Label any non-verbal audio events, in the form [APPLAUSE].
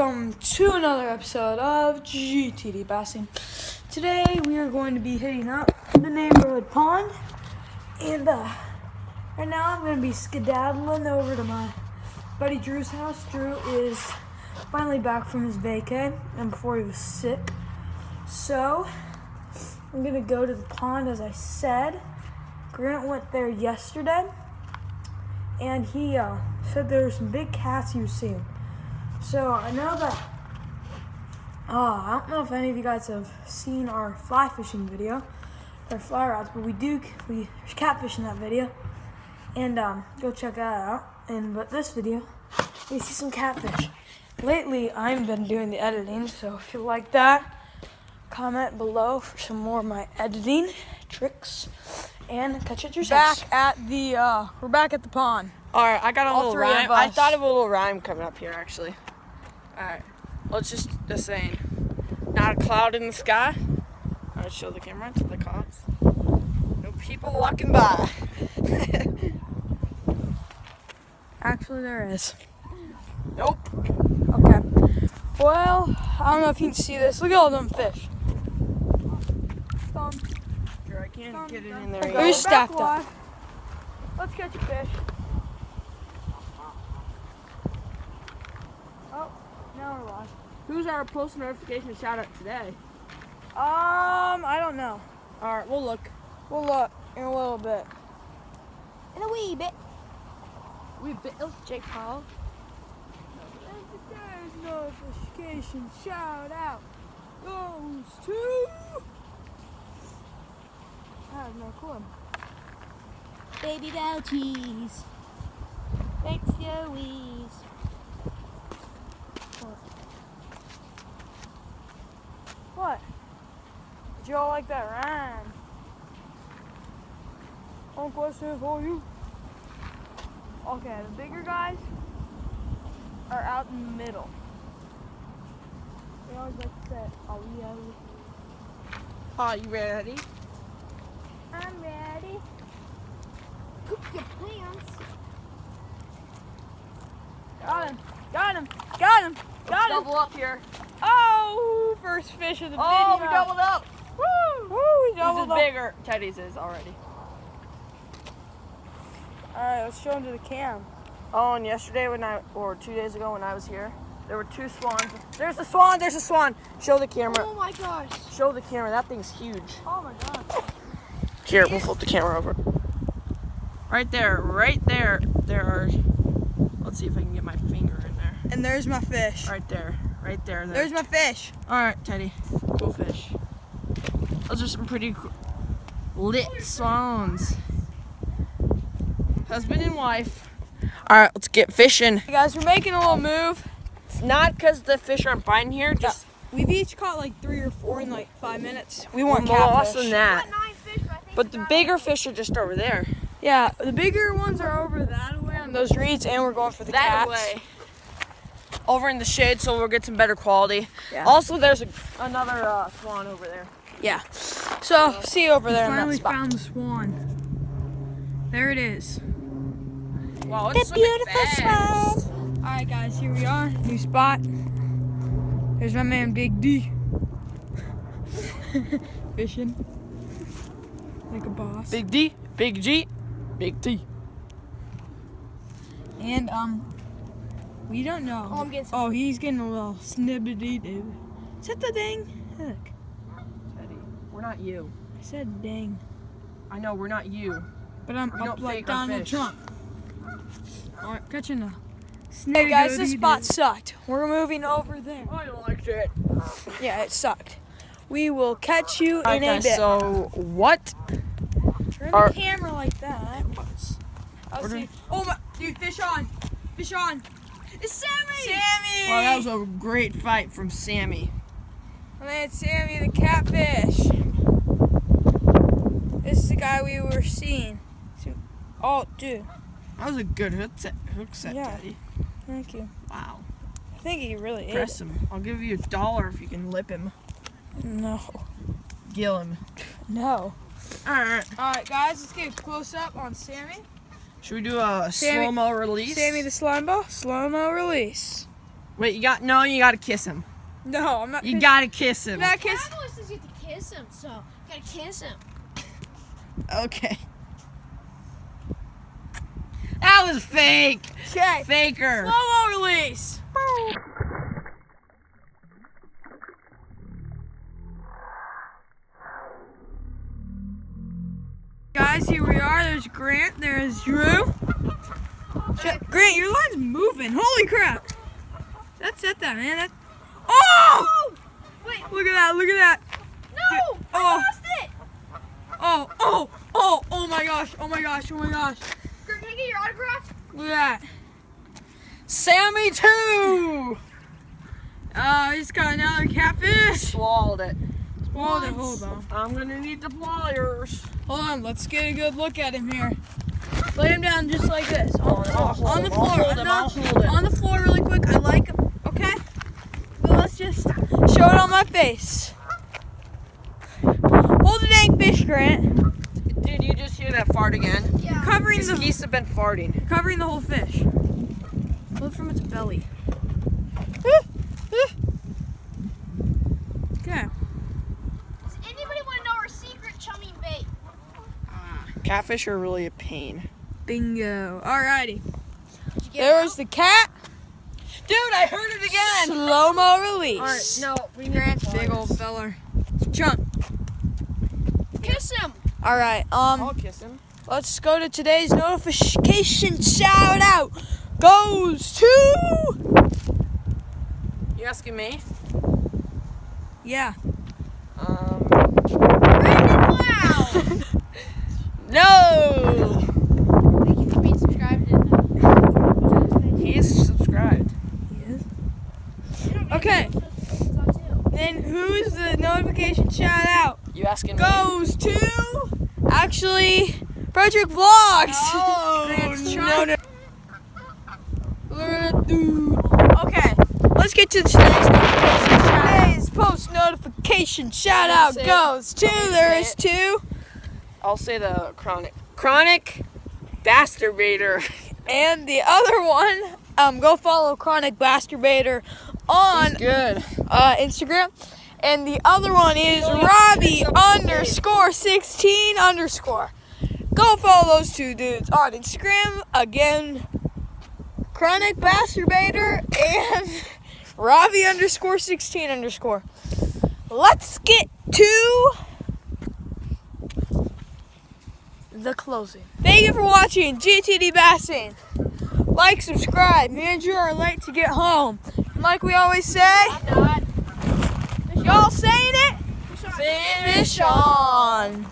welcome to another episode of GTD Bassing. Today we are going to be hitting up the neighborhood pond, and uh, right now I'm going to be skedaddling over to my buddy Drew's house. Drew is finally back from his vacay, and before he was sick, so I'm going to go to the pond as I said. Grant went there yesterday, and he uh, said there were some big cats he was seeing. So I know that. Uh, I don't know if any of you guys have seen our fly fishing video, our fly rods, but we do we there's catfish in that video, and um, go check that out. And but this video, we see some catfish. Lately, I've been doing the editing, so if you like that, comment below for some more of my editing tricks, and catch it yourself. back at the uh we're back at the pond. All right, I got a All little three rhyme. I thought of a little rhyme coming up here, actually. All right, let's just just saying, not a cloud in the sky. All right, show the camera to the cops. No people walking by. [LAUGHS] Actually, there is. nope. Okay. Well, I don't know if you can see this. Look at all them fish. Thumb. Sure, I can't get it in there. They're stacked up. Let's catch a fish. Oh, now we're lost. Who's our post notification shout out today? Um, I don't know. All right, we'll look. We'll look in a little bit. In a wee bit. Wee bit Oh, Jake Paul. Today's notification shout out goes to. I have no clue. Baby Dow cheese. Thanks, Yoey's. What? Did you all like that rhyme? One question for you. Okay, the bigger guys are out in the middle. They always like to say, "Are we ready?" Are you ready? I'm ready. Poop your pants. Got him! Got him! Got him! Got him! Double up here. Oh, first fish of the Oh, we doubled up. Woo! Woo! We This is up. bigger. Teddy's is already. All right, let's show him to the cam. Oh, and yesterday when I, or two days ago when I was here, there were two swans. There's a swan, there's a swan. Show the camera. Oh my gosh. Show the camera, that thing's huge. Oh my god. Here, we'll flip the camera over. Right there, right there, there are, let's see if I can get my finger in there. And there's my fish. Right there, right there. there. There's my fish. All right, Teddy, go fish. Those are some pretty lit swans. Husband and wife. All right, let's get fishing. Hey guys, we're making a little move. It's not because the fish aren't biting here, just We've each caught like three or four in like five minutes. We want more catfish. than that. fish, but But the bigger fish are just over there. Yeah, the bigger ones are over that way on those reeds, and we're going for the that cats. way. Over in the shade, so we'll get some better quality. Yeah. Also, there's a, another uh, swan over there. Yeah. So see you over there in that finally spot. found the swan. There it is. Wow, it's swimming fast. All right, guys, here we are, new spot. There's my man Big D. [LAUGHS] Fishing like a boss. Big D, Big G, Big T. And um, we don't know. Oh, I'm getting some- Oh, he's getting a little snibbity doo. Is that the dang hook? Teddy, we're not you. I said dang, I know we're not you. but I'm We up don't like Donald. Trump. All right, catching the. Hey guys, this spot sucked. We're moving over there. I don't like it. Yeah, it sucked. We will catch you Alright, in a guys, bit. so what? Turn our- the camera like that. I'll see. Oh my, dude, fish on, fish on. It's Sammy. Sammy. Well, that was a great fight from Sammy. Then it's Sammy the catfish. This is the guy we were seeing. Oh, dude, That was a good hook set, hook set Yeah. Teddy. thank you. Wow. I think he really is. Press him. I'll give you a dollar if you can lip him. No, Gill him. no. Alright. All right, guys, let's get a close up on Sammy. Should we do a slow mo release? Sammy the slime ball, slow mo release. Wait, you got no. You gotta kiss him. No, I'm not. You gotta kiss him. I'm not kissing. Cowboy says you have to kiss him, so you gotta kiss him. Okay. That was fake. Okay. Faker. Slow mo release. Guys, here we are. There's Grant. There's Drew. Grant, your line's moving. Holy crap. That's it, that man. That. Oh! Wait. Look at that. Look at that. No! Oh. I lost it! Oh, oh, oh, oh my gosh. Oh my gosh. Oh my gosh. Grant, Can I get your autograph? Look at that. Sammy too. Oh, uh, he's got another catfish. Swallowed it. Hold it. Hold on. I'm gonna need the pliers. Hold on, let's get a good look at him here. Lay him down just like this. On, no, I'll hold on the floor. hold him, No, I'll hold him. on the floor really quick. I like him. Okay? But let's just show it on my face. Hold the dang fish, Grant. Did you just hear that fart again? Yeah. Covering the geese have been farting. covering the whole fish. Look from its belly. Okay. Does anybody want to know our secret chumming bait? Catfish are really a pain. Bingo. Alrighty. Did There was the cat. Dude, I heard it again. Slow mo release. Alright, no, we need Grant's big pliers. old feller. Chunk. it? Kiss him! Alright, um. I'll kiss him. Let's go to today's notification shout out. Goes to You asking me? yeah. Um, Brandon Wow! No. Thank you for being subscribed and He's subscribed. He is? Okay. Then who's the notification shout out? You asking me? Goes to actually Frederick Vlogs. Oh, Grant's no, Okay, let's get to today's notification. Today's post notification shout out goes to there is two I'll say the chronic. Chronic masturbator. [LAUGHS] and the other one. Um, go follow Chronic Masturbator on Good. uh, Instagram. And the other one is Robbie it's up to date. underscore 16 underscore. Go follow those two dudes on Instagram. Again, Chronic Masturbator and [LAUGHS] Robbie underscore 16 underscore. Let's get to the closing. Thank you for watching GTD Bassing. Like, subscribe. Me and Drew are late to get home. And like we always say, y'all saying it? Finish on.